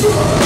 Sure.